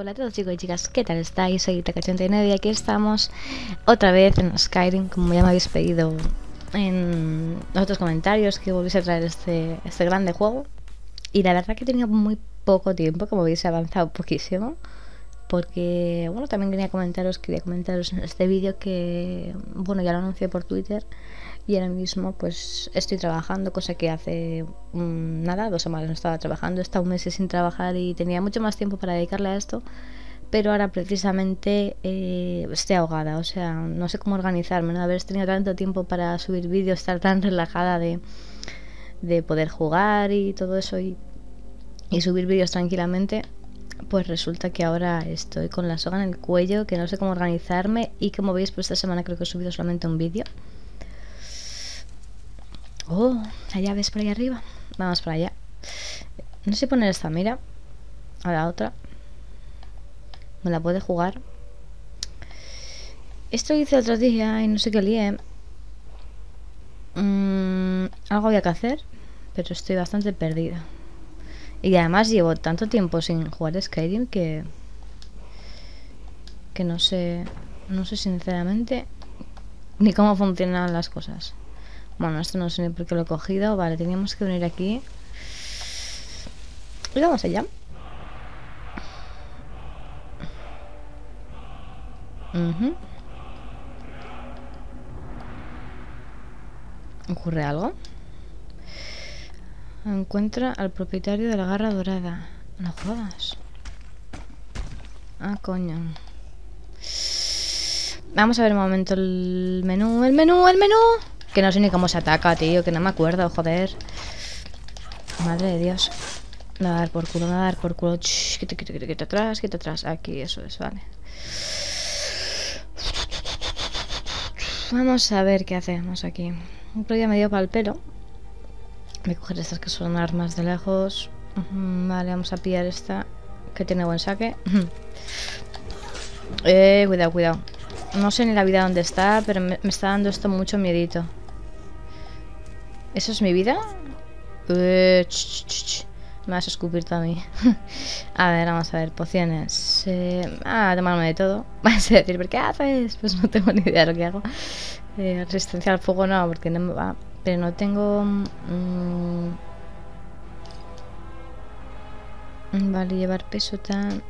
Hola a todos chicos y chicas, ¿qué tal estáis? Soy Taka89 y aquí estamos otra vez en Skyrim, como ya me habéis pedido en los otros comentarios que volviese a traer este, este grande juego. Y la verdad que tenía muy poco tiempo, como veis he avanzado poquísimo. Porque, bueno, también quería comentaros, quería comentaros en este vídeo que, bueno, ya lo anuncié por Twitter y ahora mismo pues estoy trabajando, cosa que hace mm, nada, dos semanas no estaba trabajando, he estado un mes sin trabajar y tenía mucho más tiempo para dedicarle a esto, pero ahora precisamente eh, estoy ahogada, o sea, no sé cómo organizarme, no haber tenido tanto tiempo para subir vídeos, estar tan relajada de, de poder jugar y todo eso y, y subir vídeos tranquilamente, pues resulta que ahora estoy con la soga en el cuello, que no sé cómo organizarme y como veis pues esta semana creo que he subido solamente un vídeo. Oh, allá ves por ahí arriba. Vamos para allá. No sé poner esta mira. A la otra. Me la puede jugar. Esto hice otro día y no sé qué lié. Mm, algo había que hacer, pero estoy bastante perdida. Y además llevo tanto tiempo sin jugar Skyrim que... Que no sé... No sé sinceramente ni cómo funcionan las cosas. Bueno, esto no sé ni por qué lo he cogido. Vale, teníamos que venir aquí. Y vamos allá. ¿Ocurre algo? Encuentra al propietario de la garra dorada. No jodas. Ah, coño. Vamos a ver un momento el menú. ¡El menú! ¡El menú! Que no sé ni cómo se ataca, tío. Que no me acuerdo, joder. Madre de Dios. Me va a dar por culo, me va a dar por culo. Shh, quita, quita, quita, atrás, quita atrás. Aquí, eso es, vale. Vamos a ver qué hacemos aquí. Un día me dio para el pelo. Voy a coger estas que son armas de lejos. Vale, vamos a pillar esta que tiene buen saque. eh, cuidado, cuidado. No sé ni la vida dónde está, pero me, me está dando esto mucho miedito. ¿Eso es mi vida? Eh. Me vas a escupir tú a mí. a ver, vamos a ver, pociones. Eh, ah, tomarme de todo. Vas a decir, ¿pero qué haces? Pues no tengo ni idea de lo que hago. Eh, resistencia al fuego no, porque no me va. Pero no tengo... Mmm... Vale, llevar peso tan...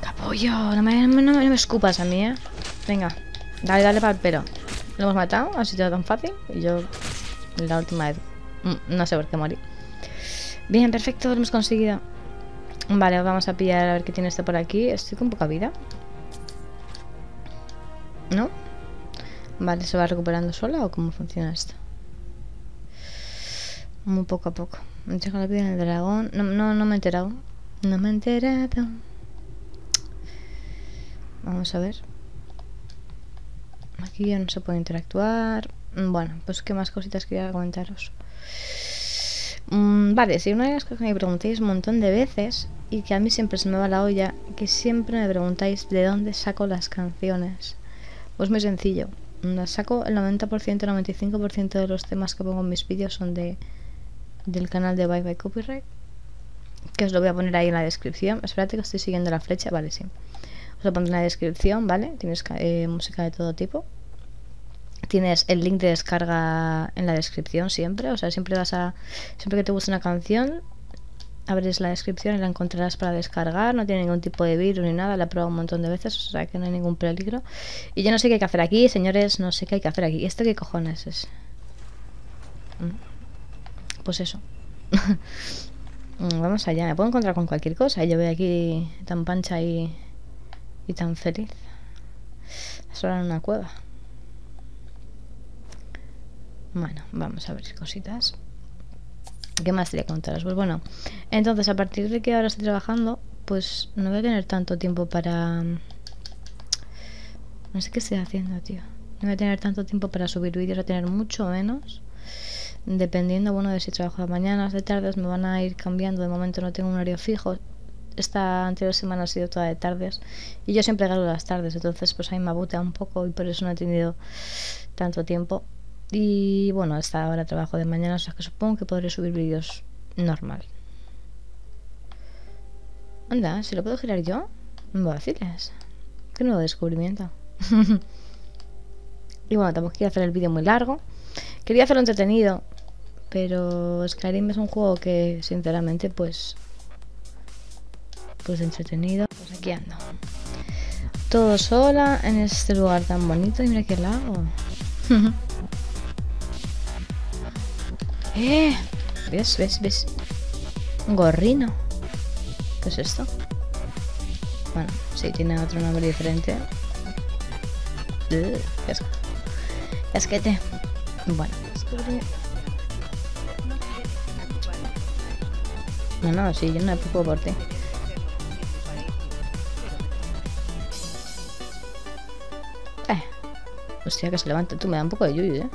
¡Capollo! No me, no, no me escupas a mí, ¿eh? Venga, dale, dale para el pelo. Lo hemos matado, ha sido tan fácil. Y yo, la última vez, mm, no sé por qué morí. Bien, perfecto, lo hemos conseguido. Vale, vamos a pillar a ver qué tiene esto por aquí. Estoy con poca vida. ¿No? Vale, ¿se va recuperando sola o cómo funciona esto? Muy poco a poco. Me deja la vida en el dragón. No, no, no me he enterado. No me he enterado. Vamos a ver. Aquí ya no se puede interactuar. Bueno, pues qué más cositas quería comentaros. Mm, vale, si una de las cosas que me preguntáis un montón de veces y que a mí siempre se me va la olla, que siempre me preguntáis de dónde saco las canciones. Pues muy sencillo. Las saco el 90%, 95% de los temas que pongo en mis vídeos son de del canal de Bye Bye Copyright. Que os lo voy a poner ahí en la descripción. Espérate que estoy siguiendo la flecha. Vale, sí. Os lo pondré en la descripción, ¿vale? Tienes eh, música de todo tipo. Tienes el link de descarga en la descripción siempre. O sea, siempre vas a. Siempre que te guste una canción, abres la descripción y la encontrarás para descargar. No tiene ningún tipo de virus ni nada. La he probado un montón de veces, o sea que no hay ningún peligro. Y yo no sé qué hay que hacer aquí, señores. No sé qué hay que hacer aquí. ¿Esto qué cojones es? Pues eso. Vamos allá. Me puedo encontrar con cualquier cosa. Yo voy aquí tan pancha y, y tan feliz. Solo en una cueva. Bueno, vamos a ver cositas. ¿Qué más quería contaros? Pues bueno, entonces a partir de que ahora estoy trabajando, pues no voy a tener tanto tiempo para... No sé qué estoy haciendo, tío. No voy a tener tanto tiempo para subir vídeos, voy a tener mucho menos. Dependiendo, bueno, de si trabajo de mañanas, de tardes, me van a ir cambiando. De momento no tengo un horario fijo. Esta anterior semana ha sido toda de tardes. Y yo siempre gano las tardes, entonces pues ahí me abutea un poco y por eso no he tenido tanto tiempo. Y bueno, hasta ahora trabajo de mañana, o sea que supongo que podré subir vídeos normal. Anda, si lo puedo girar yo, vaciles. Qué nuevo descubrimiento. y bueno, tampoco quiero hacer el vídeo muy largo. Quería hacerlo entretenido, pero Skyrim es un juego que, sinceramente, pues... Pues entretenido. Pues aquí ando. Todo sola en este lugar tan bonito. Y mira qué lago. ¡Eh! ¿Ves? ¿Ves? ¿Ves? Un gorrino. ¿Qué es esto? Bueno, sí, tiene otro nombre diferente. Uh, Casquete. Bueno. No, no, sí, yo no me preocupo por ti. Eh. Hostia, que se levanta. Tú me da un poco de yuyu, ¿eh?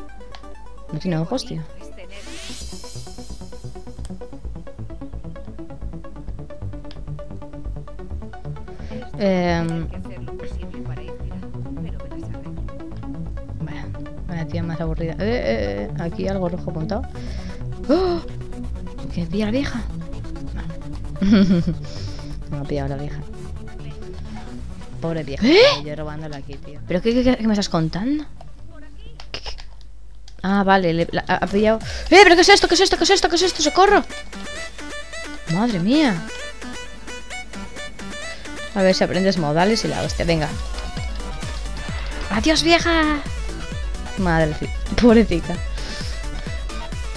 No tiene ojos, tío. Eh, bueno, tía más aburrida. Eh, eh, eh, aquí algo rojo apuntado. ¡Oh! ¿Que pilla la vieja? No. me ha pillado la vieja. Pobre vieja. ¿Eh? Yo robándola aquí, tío. ¿Pero qué, qué, qué me estás contando? Ah, vale, le, la, ha pillado. ¡Eh! ¿Pero qué es esto? ¿Qué es esto? ¿Qué es esto? ¿Qué es esto? ¡Socorro! Madre mía. A ver si aprendes modales y la hostia. Venga. ¡Adiós, vieja! Madre, pobrecita.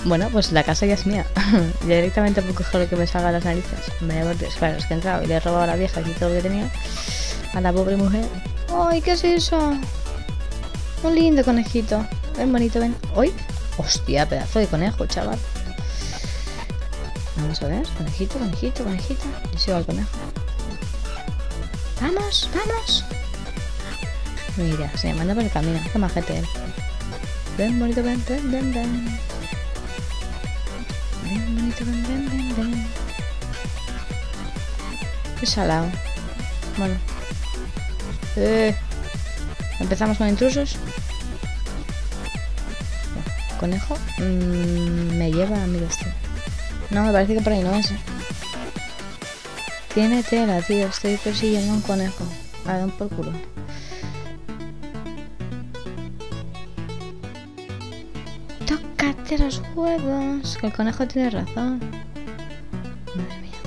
Bueno, pues la casa ya es mía. directamente puedo coger lo que me salga a las narices. Me voy Claro, es que he entrado y le he robado a la vieja aquí todo lo que tenía. A la pobre mujer. ¡Ay, qué es eso! Un lindo conejito. Ven bonito, ven. ¡Uy! Hostia, pedazo de conejo, chaval. Vamos a ver. Conejito, conejito, conejito. Y sigo al conejo. Vamos, vamos. Mira, se me manda por el camino. Qué majete él. Ven, bonito, ven, ven, ven, ven. Ven, bonito, ven, ven, ven, ven. Qué salado. Bueno. Eh. Empezamos con intrusos. Conejo. Mm, me lleva a mi destino. No, me parece que por ahí no es. Tiene tela, tío. Estoy persiguiendo un conejo. A dar un por culo. Tócate los huevos. Que el conejo tiene razón. Madre mía.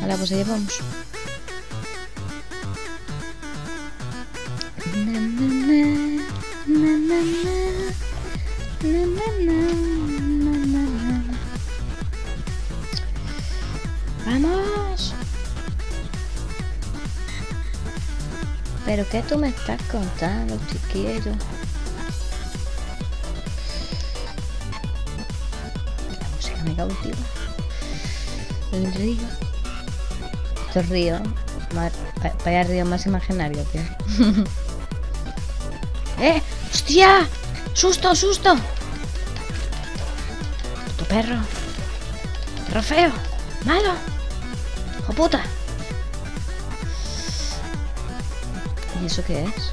Ahora pues allá vamos. ¡Vamos! ¿Pero qué tú me estás contando, chiquillo? La música me cautiva. El río. Estos ríos. Vaya río más imaginario, tío. ¡Eh! ¡Hostia! ¡Susto, susto! Tu perro. Perro feo. Malo. ¡Hijo puta! ¿Y eso qué es?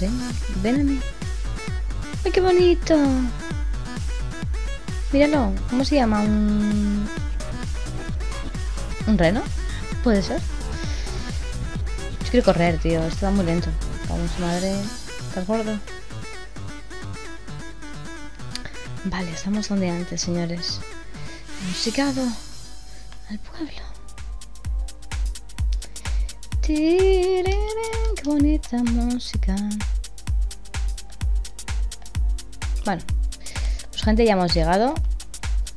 Ven, ven a mí. ¡Ay, qué bonito! Míralo, ¿cómo se llama? Un... ¿Un reno? ¿Puede ser? Yo quiero correr, tío. Esto va muy lento. Vamos, madre. ¿Estás gordo? Vale, estamos donde antes, señores. Hemos llegado al pueblo. Qué bonita música. Bueno, pues gente, ya hemos llegado.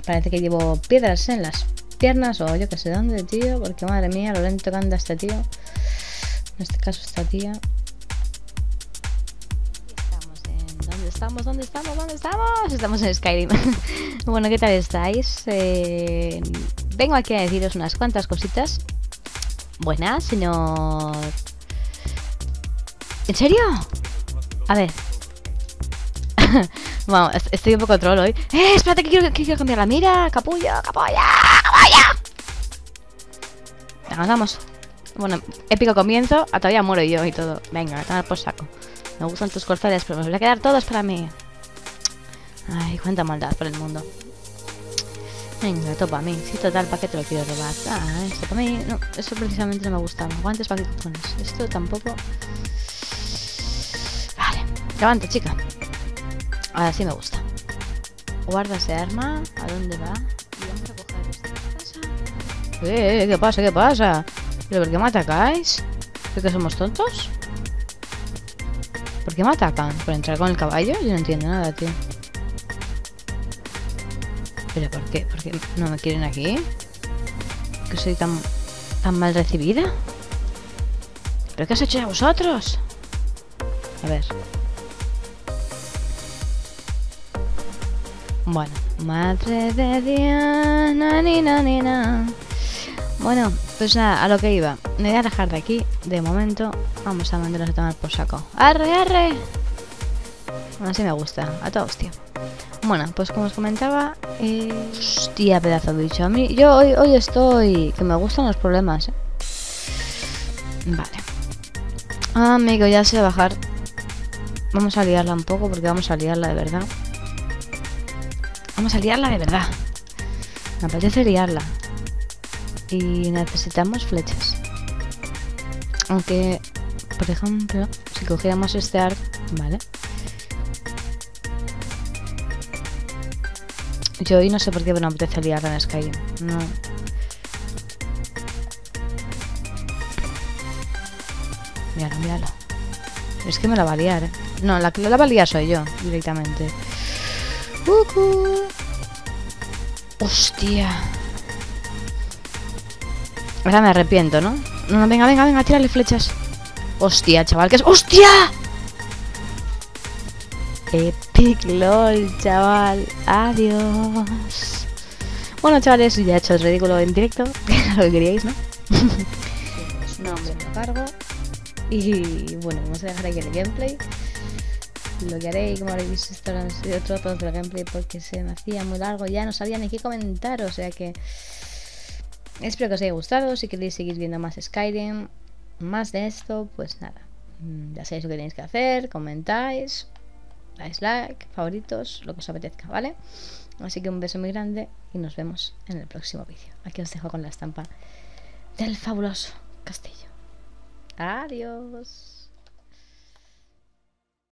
Parece que llevo piedras en las piernas o yo que sé dónde, tío. Porque madre mía, lo lento que anda este tío. En este caso, esta tía. ¿Dónde estamos? ¿Dónde estamos? Estamos en Skyrim. bueno, ¿qué tal estáis? Eh, vengo aquí a deciros unas cuantas cositas. Buenas, señor. ¿En serio? A ver. Bueno, estoy un poco troll hoy. ¡Eh! Espérate que quiero, cambiar la mira. Capullo, capolla, capolla. Venga, vamos. Bueno, épico comienzo. A todavía muero yo y todo. Venga, a tomar por saco. Me gustan tus corceles, pero me voy a quedar todos para mí. Ay, cuánta maldad por el mundo. Venga, esto para mí. Sí, total, ¿para qué te lo quiero robar? Ah, esto para mí. No, eso precisamente no me gustaba. Guantes para cojones. Esto tampoco. Vale. Levanta, chica. Ahora sí me gusta. Guardas de arma. ¿A dónde va? ¿qué pasa? ¿Qué pasa? ¿Pero por qué me atacáis? ¿Por qué somos tontos? ¿Por qué me atacan? ¿Por entrar con el caballo? Yo no entiendo nada, tío. ¿Pero por qué? ¿Por qué no me quieren aquí? ¿Que soy tan, tan mal recibida? ¿Pero qué has hecho ya vosotros? A ver. Bueno, madre de Diana, ni na, ni na. Bueno, pues nada, a lo que iba. Me voy a dejar de aquí, de momento. Vamos a mandarlos a tomar por saco. ¡Arre, arre! Bueno, así me gusta, a toda hostia. Bueno, pues como os comentaba, eh, hostia, pedazo de bicho. A mí, yo hoy, hoy estoy, que me gustan los problemas, ¿eh? Vale. Amigo, ya sé bajar. Vamos a liarla un poco porque vamos a liarla de verdad. Vamos a liarla de verdad. Me apetece liarla. Y necesitamos flechas. Aunque, por ejemplo, si cogiéramos este art, vale. Yo hoy no sé por qué me apetece liarla en Skyrim. No. Míralo, míralo. Es que me la va a liar, ¿eh? No, la que la va a liar soy yo, directamente. Hostia. Ahora me arrepiento, ¿no? No, no, venga, venga, venga, tírale flechas. Hostia, chaval, que es... ¡Hostia! Epic LOL, chaval. Adiós. Bueno, chavales, ya he hecho el ridículo en directo. Lo que queríais, ¿no? no, hombre, me cargo. Y bueno, vamos a dejar aquí el gameplay. Lo que haré, como habréis visto, esto han sido trozos del gameplay porque se me hacía muy largo. Ya no sabía ni qué comentar, o sea que... Espero que os haya gustado. Si queréis seguir viendo más Skyrim, más de esto, pues nada. Mm, ya sabéis lo que tenéis que hacer. Comentáis, dais like, favoritos, lo que os apetezca, ¿vale? Así que un beso muy grande y nos vemos en el próximo vídeo. Aquí os dejo con la estampa del fabuloso castillo. Adiós.